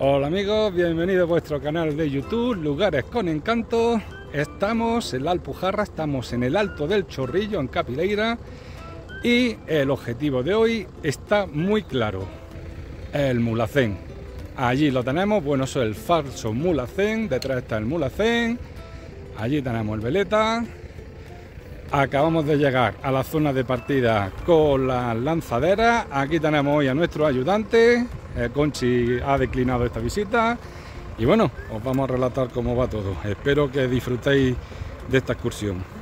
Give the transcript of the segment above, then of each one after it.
Hola amigos, bienvenidos a vuestro canal de YouTube, Lugares con Encanto. Estamos en la Alpujarra, estamos en el Alto del Chorrillo, en Capileira. Y el objetivo de hoy está muy claro, el Mulacén. Allí lo tenemos, bueno, eso es el falso Mulacén, detrás está el Mulacén. Allí tenemos el Veleta, Acabamos de llegar a la zona de partida con las lanzaderas. Aquí tenemos hoy a nuestro ayudante. Eh, Conchi ha declinado esta visita. Y bueno, os vamos a relatar cómo va todo. Espero que disfrutéis de esta excursión.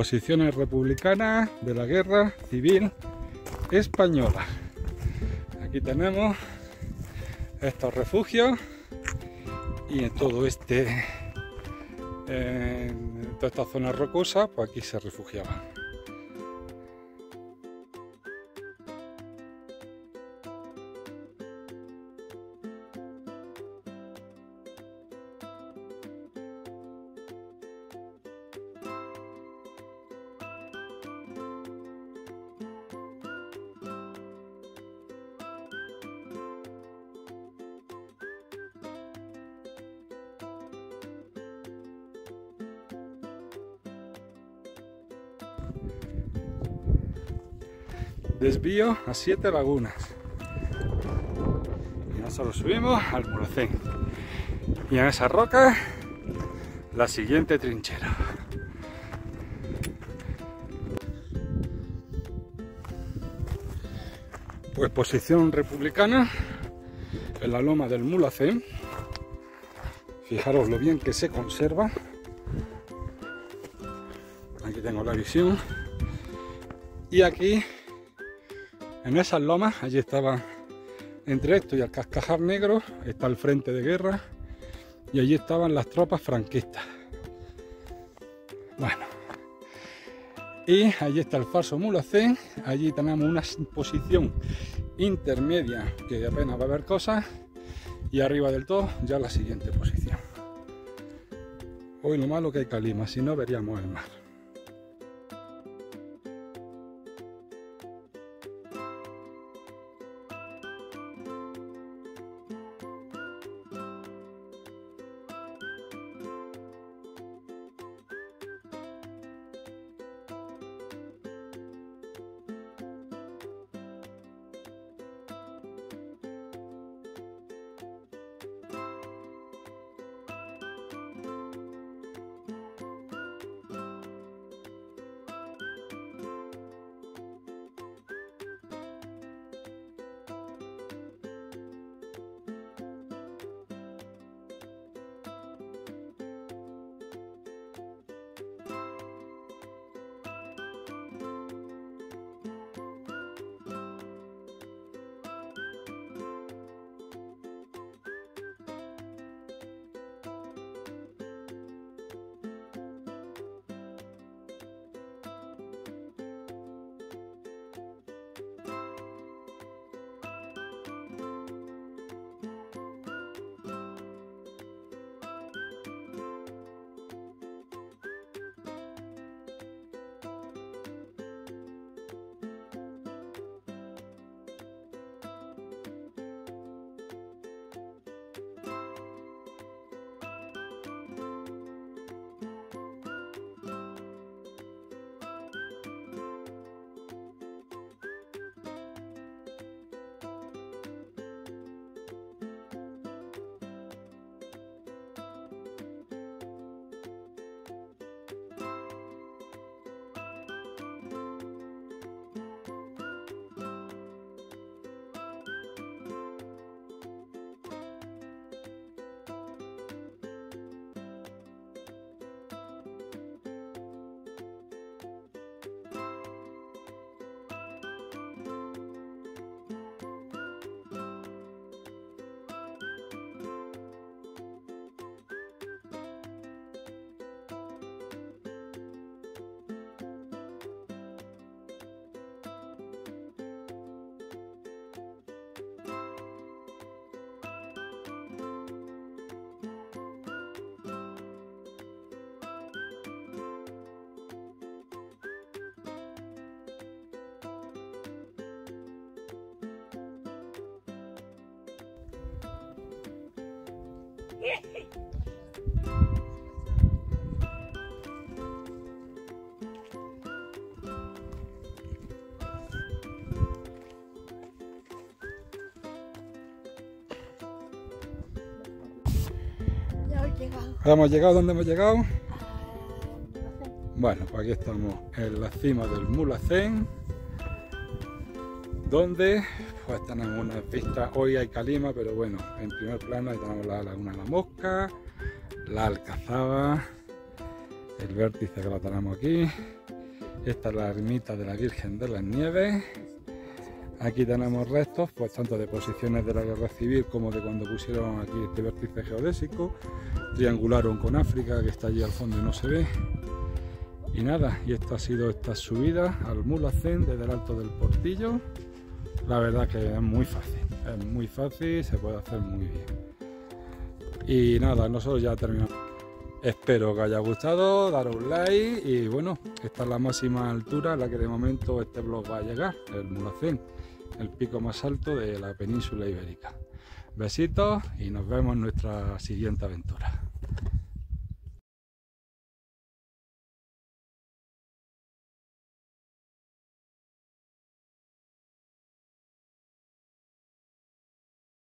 Posiciones republicanas de la guerra civil española. Aquí tenemos estos refugios y en todo este, en toda esta zona rocosa, pues aquí se refugiaban. Desvío a siete lagunas. Y nosotros subimos al Mulacén. Y en esa roca, la siguiente trinchera. Pues posición republicana en la loma del Mulacén. Fijaros lo bien que se conserva. Aquí tengo la visión. Y aquí en esas lomas, allí estaba entre esto y el cascajar negro, está el frente de guerra y allí estaban las tropas franquistas. Bueno, y allí está el falso mulacén, allí tenemos una posición intermedia que apenas va a haber cosas y arriba del todo ya la siguiente posición. Hoy lo malo que hay calima, si no veríamos el mar. Hemos llegado donde hemos llegado. Bueno, pues aquí estamos en la cima del Mulacén, donde pues tenemos una vistas. Hoy hay calima, pero bueno, en primer plano ahí tenemos la laguna de la Mosca, la Alcazaba, el vértice que lo tenemos aquí. Esta es la ermita de la Virgen de las Nieves. Aquí tenemos restos, pues tanto de posiciones de la guerra civil como de cuando pusieron aquí este vértice geodésico. Triangularon con África, que está allí al fondo y no se ve. Y nada, y esta ha sido esta subida al Mulacén desde el alto del portillo. La verdad que es muy fácil, es muy fácil, se puede hacer muy bien. Y nada, nosotros ya terminamos. Espero que haya gustado, daros un like y bueno, esta es la máxima altura a la que de momento este blog va a llegar, el Mulacén el pico más alto de la península ibérica. Besitos y nos vemos en nuestra siguiente aventura.